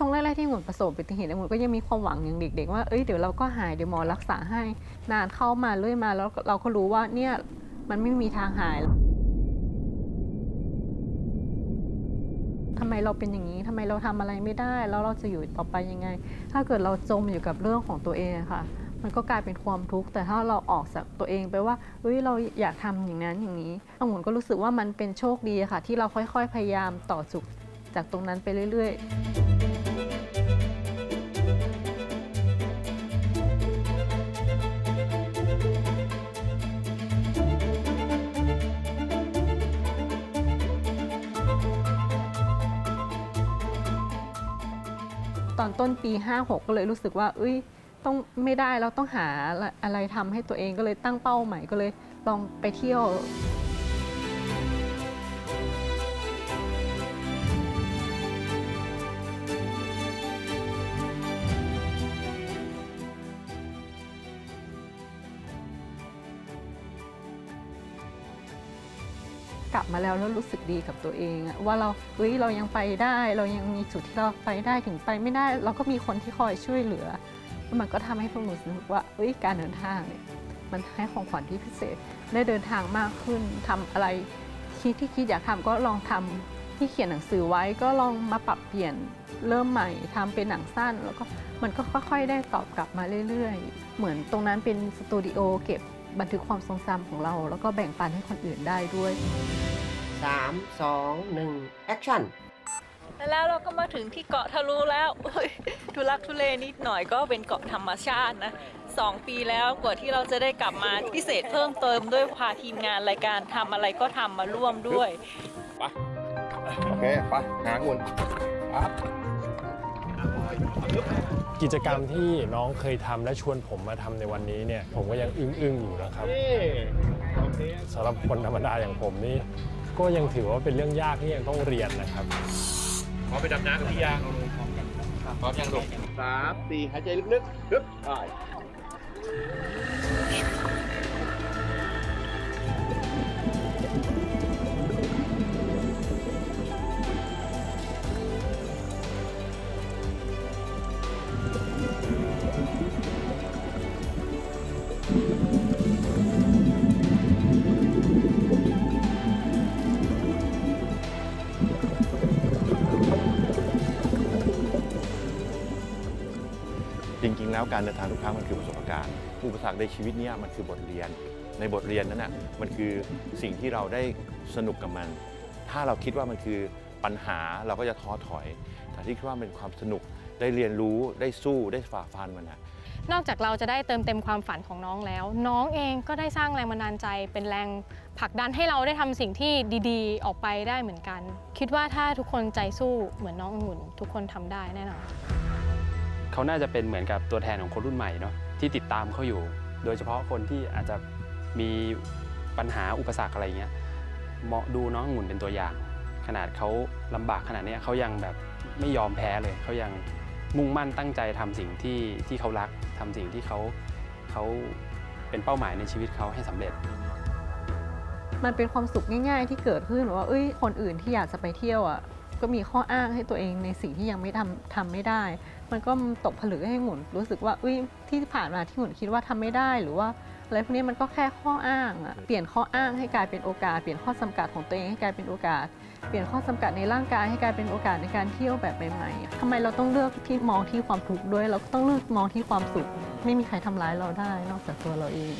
ช่วงแรกๆที่หมุนประสบอุบัติเหตุหมุนก็ยังมีความหวังอย่างเด็ก ๆ ว่าเอ้ยเดี๋ยวเราก็หายเดี๋ยวหมอรักษาให้ นานเข้ามาเรื่อยมาแล้วเราก็รู้ว่าเนี่ยมันไม่มีทางหายทำไมเราเป็นอย่างนี้ทำไมเราทำอะไรไม่ได้ แล้วเราจะอยู่ต่อไปยังไง ถ้าเกิดเราจมอยู่กับเรื่องของตัวเองค่ะ มันก็กลายเป็นความทุกข์ แต่ถ้าเราออกจากตัวเองไปว่าเฮ้ยเราอยากทำอย่างนั้นอย่างนี้องุ่นก็รู้สึกว่ามันเป็นโชคดีค่ะ ที่เราค่อย ๆ พยายามต่อสุขจากตรงนั้นไปเรื่อย ๆ ตอนต้นปี 56 ก็เลยรู้สึกว่า เอ้ยต้องไม่ได้เราต้องหาอะไรทำให้ตัวเองก็เลยตั้งเป้าใหม่ก็เลยลองไปเที่ยว กลับมาแล้วแล้วรู้สึกดีกับตัวเองว่าเราเฮ้ยเรายังไปได้ เรายังมีจุดที่เราไปได้ถึงไปไม่ได้ เราก็มีคนที่คอยช่วยเหลือ มันก็ทำให้พวกหนูรู้สึกว่าเอ้ยการเดินทางเนี่ยมันให้ของขวัญที่พิเศษได้เดินทางมากขึ้นทำอะไรคิดที่คิดอยากทำก็ลองทำที่เขียนหนังสือไว้ก็ลองมาปรับเปลี่ยนเริ่มใหม่ทำเป็นหนังสั้น แล้วก็มันก็ค่อยๆ ได้ตอบกลับมาเรื่อยๆ เหมือนตรงนั้นเป็นสตูดิโอเก็บ บันทึกความทรงจำของเรา แล้วก็แบ่งปันให้คนอื่นได้ด้วย 3 2 1แอคชั่นแล้วเราก็มาถึงที่เกาะทะลุแล้วโอ้ยทุลักทุเลนิดหน่อยก็เป็นเกาะธรรมชาตินะสองปีแล้วกว่าที่เราจะได้กลับมาพิเศษเพิ่มเติมด้วยพาทีมงานรายการทำอะไรก็ทำมาร่วมด้วยโอเคไปหางุ่นปั๊บ กิจกรรมที่น้องเคยทำและชวนผมมาทำในวันนี้เนี่ย ผมก็ยังอึ้งๆอยู่นะครับนี่โอเคสำหรับคนธรรมดาอย่างผมนี่ก็ยังถือว่าเป็นเรื่องยากที่ยังต้องเรียนนะครับพร้อมไปดำน้ำกันที่ยังพร้อมยังลูกสามสี่หายใจลึกๆฮึบไป จริงๆ แล้วการเดินทางทุกครั้งมันคือประสบการณ์ อุปสรรคในชีวิตเนี้มันคือบทเรียน ในบทเรียนนั้นน่ะมันคือสิ่งที่เราได้สนุกกับมัน ถ้าเราคิดว่ามันคือปัญหาเราก็จะท้อถอย แต่ที่คิดว่าเป็นความสนุกได้เรียนรู้ได้สู้ได้ฝ่าฟันมันนะนอกจากเราจะได้เติมเต็มความฝันของน้องแล้ว น้องเองก็ได้สร้างแรงบันดาลใจ เป็นแรงผลักดันให้เราได้ทำสิ่งที่ดีๆ ออกไปได้เหมือนกัน คิดว่าถ้าทุกคนใจสู้เหมือนน้ององุ่น ทุกคนทำได้แน่นอน เขาน่าจะเป็นเหมือนกับตัวแทนของคนรุ่นใหม่เนาะที่ติดตามเขาอยู่ โดยเฉพาะคนที่อาจจะมีปัญหาอุปสรรคอะไรเงี้ยเหมาะดูน้ององุ่นเป็นตัวอย่าง ขนาดเขาลำบากขนาดนี้เขายังแบบไม่ยอมแพ้เลยเขายังมุ่งมั่นตั้งใจทำสิ่งที่ที่เขารักทำสิ่งที่เขาเขาเป็นเป้าหมายในชีวิตเขาให้สำเร็จ มันเป็นความสุขง่าย ๆ ที่เกิดขึ้นว่าเอ้ยคนอื่นที่อยากจะไปเที่ยวอะก็มีข้ออ้างให้ตัวเองในสิ่งที่ยังไม่ทำทำไม่ได้ มันก็ตกผลึกให้หมุนรู้สึกว่าอุ้ยที่ผ่านมาที่หมุนคิดว่าทำไม่ได้หรือว่าอะไรพวกนี้มันก็แค่ข้ออ้างอะเปลี่ยนข้ออ้างให้กลายเป็นโอกาส เปลี่ยนข้อจำกัดของตัวเองให้กลายเป็นโอกาส เปลี่ยนข้อจำกัดในร่างกายให้กลายเป็นโอกาสในการเที่ยวแบบใหม่ๆทำไมเราต้องเลือกที่มองที่ความทุกข์ด้วย เราก็ต้องเลือกมองที่ความสุข ไม่มีใครทำร้ายเราได้นอกจากตัวเราเอง